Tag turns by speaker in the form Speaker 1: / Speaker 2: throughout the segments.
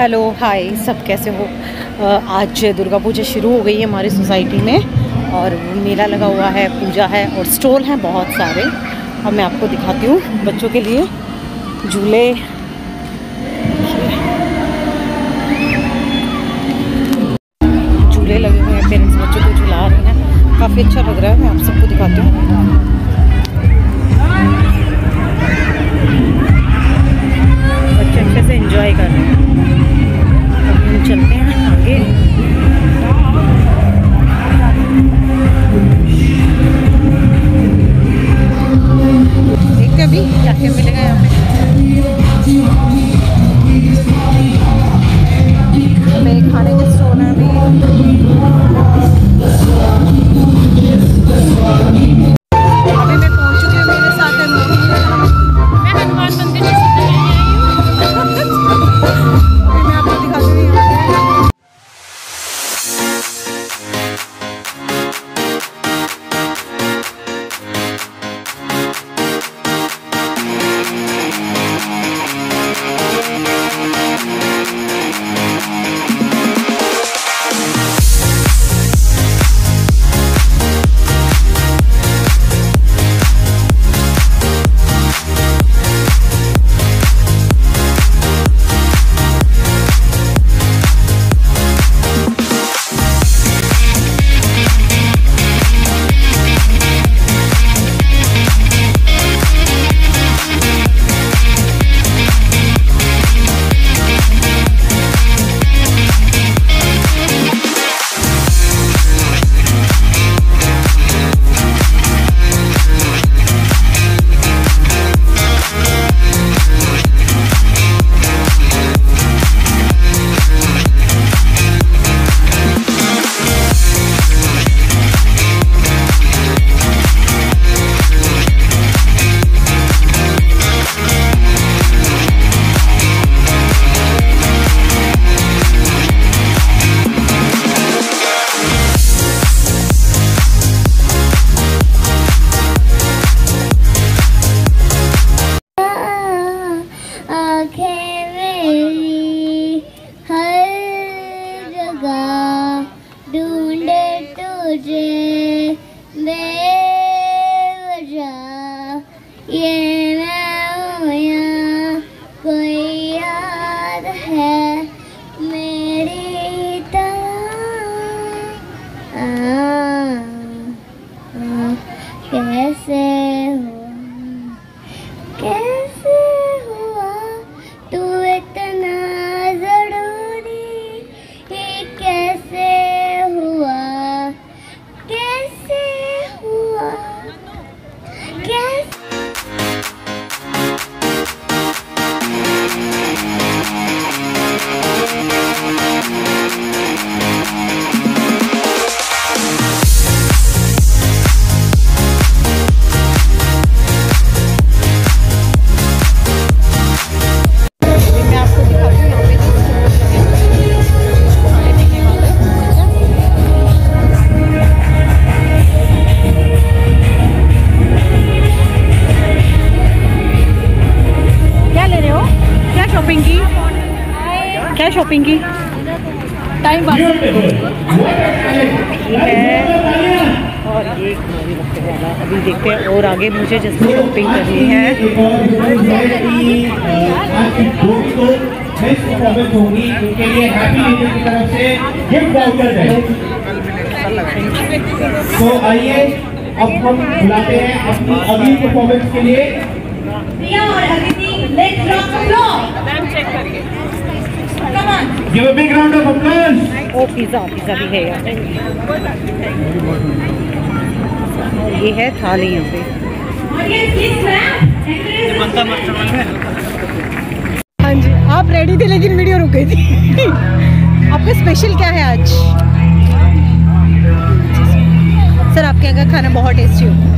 Speaker 1: Hello hi सब कैसे हो? आज दुर्गा पूजा शुरू हो गई है हमारी सोसाइटी में और मेला लगा हुआ है, पूजा है और स्टॉल हैं बहुत सारे। अब मैं आपको दिखाती हूँ बच्चों के लिए झूले। झूले लगे हुए हैं पेरेंट्स बच्चों को झुला रहे हैं। काफ़ी अच्छा लग रहा है, मैं आप सबको दिखाती हूँ। टाइम पास और ये अभी देखते हैं और आगे मुझे जैसे शॉपिंग करनी है
Speaker 2: है तो आइए अब हम बुलाते हैं अपनी अगली परफॉर्मेंस के लिए
Speaker 3: rock the floor. Come on.
Speaker 2: Give a big round of applause
Speaker 1: oh pizza pizza भी है यहाँ और ये है थाली यहाँ पे। हाँ जी, आप रेडी थे लेकिन वीडियो रुक गई थी। आपका स्पेशल क्या है आज? सर, आपके यहाँ का खाना बहुत टेस्टी होता है।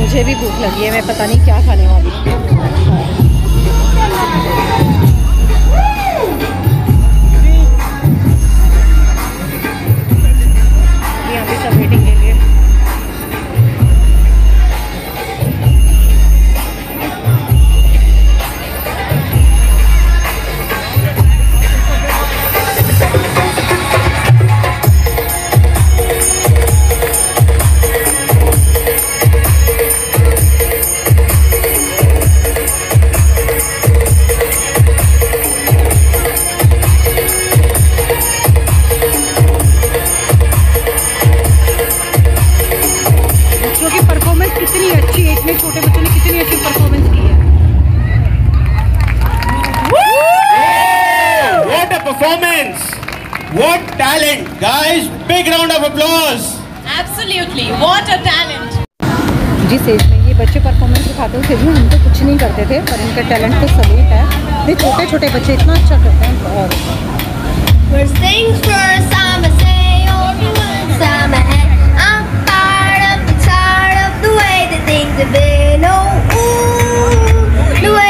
Speaker 1: मुझे भी भूख लगी है, मैं पता नहीं क्या खाने वाली कितनी अच्छी इतने छोटे बच्चों ने कितनी अच्छी परफॉर्मेंस की है।
Speaker 2: What
Speaker 4: a performance what talent guys big round of applause absolutely what a talent
Speaker 1: जी सेज में ये बच्चे परफॉर्मेंस दिखाते हैं फिर भी हम तो कुछ नहीं करते थे पर इनका टैलेंट तो सबूत है। ये छोटे छोटे बच्चे इतना अच्छा करते हैं
Speaker 5: और the bell. Oh, ooh, the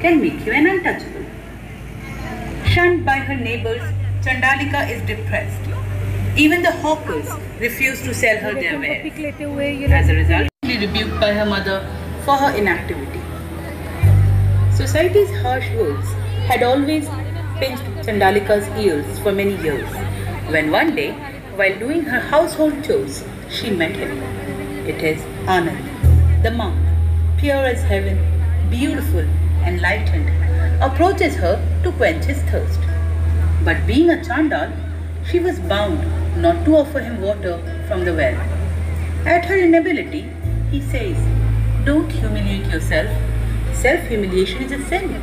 Speaker 6: can make you an untouchable. Shunned by her neighbors, Chandalika is depressed. Even the hawkers refuse to sell her their wares. As a result, she rebuked by her mother for her inactivity. Society's harsh words had always pinched Chandalika's ears for many years, when one day, while doing her household chores, she met him. It is Anand, the monk, pure as heaven, beautiful enlightened, approaches her to quench his thirst. But being a Chandal, she was bound not to offer him water from the well. At her inability, he says, Don't humiliate yourself. Self humiliation is a sin.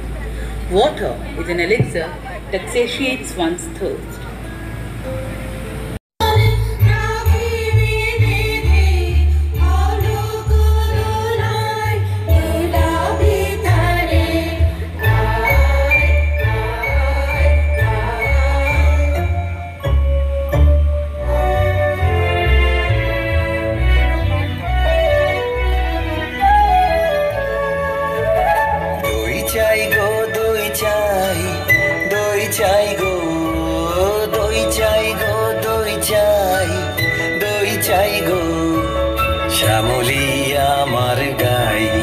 Speaker 6: Water is an elixir that satiates one's thirst.
Speaker 7: চাই গো শ্যামলি আমার গাই।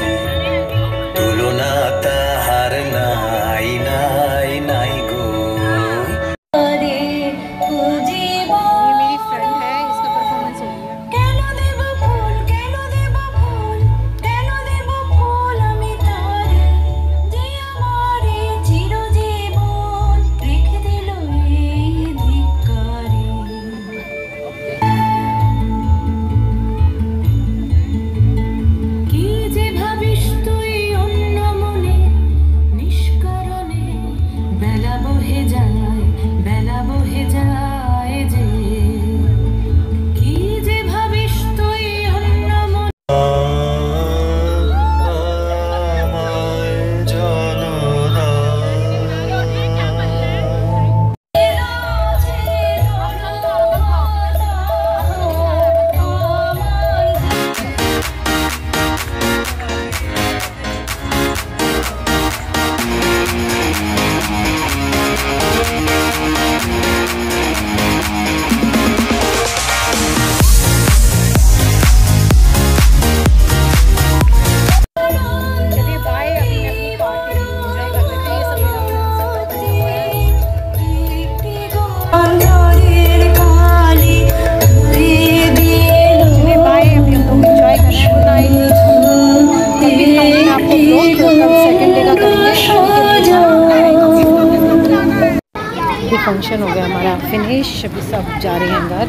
Speaker 1: Function हो गया हमारा। Finish अभी सब जा रहे हैं अंदर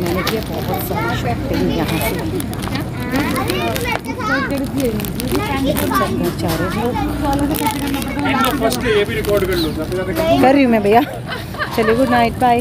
Speaker 1: मैंने किया बहुत सारी शॉपिंग यहाँ से। हैं कर रही हूँ मैं भैया। चलिए गुड नाइट बाय